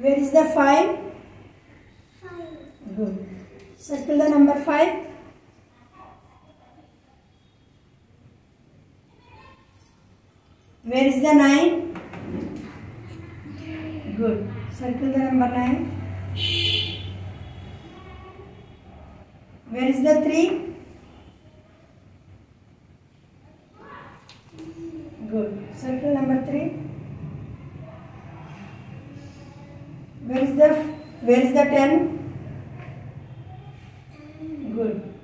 Where is the five? Five. Good. Circle the number five. Where is the nine? Good. Circle the number nine. Where is the three? Good. Circle number three. Where is the where is the ten? Good.